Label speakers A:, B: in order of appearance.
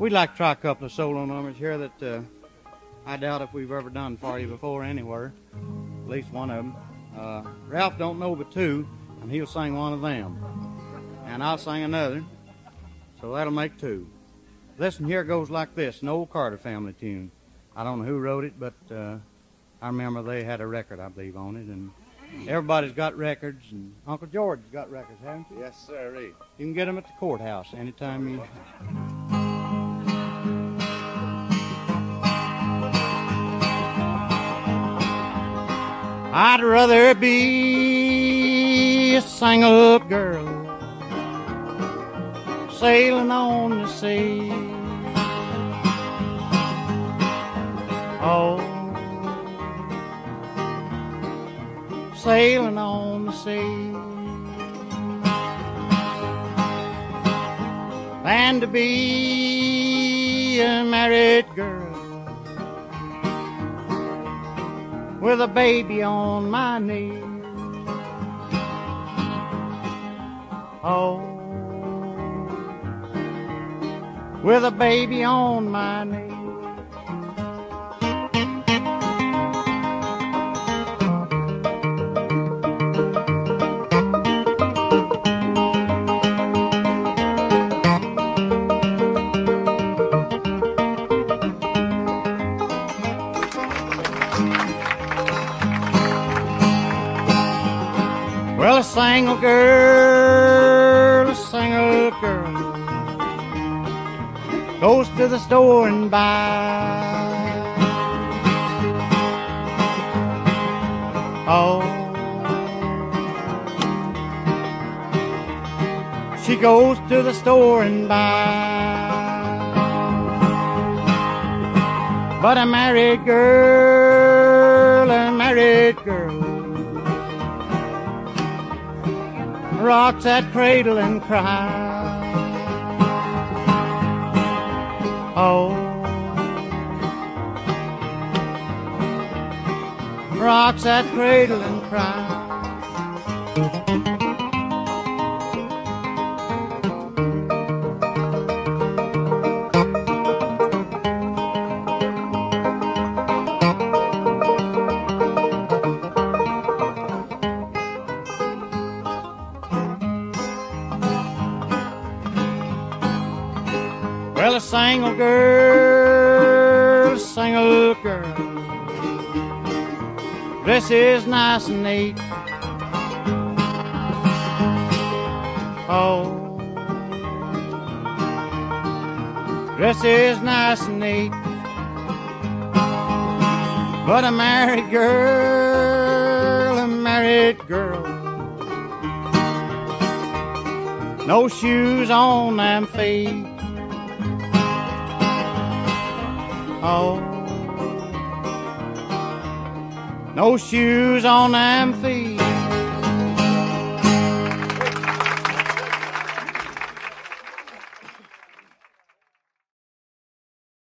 A: We'd like to try a couple of solo numbers here that uh, I doubt if we've ever done for you before anywhere. At least one of them. Uh, Ralph don't know but two, and he'll sing one of them. And I'll sing another. So that'll make two. Listen, here goes like this, an old Carter family tune. I don't know who wrote it, but uh, I remember they had a record, I believe, on it. And everybody's got records, and Uncle George's got records, haven't you?
B: Yes, sir.
A: You can get them at the courthouse anytime you. I'd rather be a single girl sailing on the sea. Oh, sailing on the sea. Than to be a married girl with a baby on my knee. Oh, with a baby on my knee. Well, a single girl, a single girl goes to the store and buys. Oh, she goes to the store and buys. But a married girl, a married girl rocks that cradle and cry. Oh, rocks that cradle and cries. Well, a single oh, girl, a single oh, girl. Dress is nice and neat. Oh, dress is nice and neat. But a married girl, a married girl. No shoes on them feet. Oh, no shoes on them feet.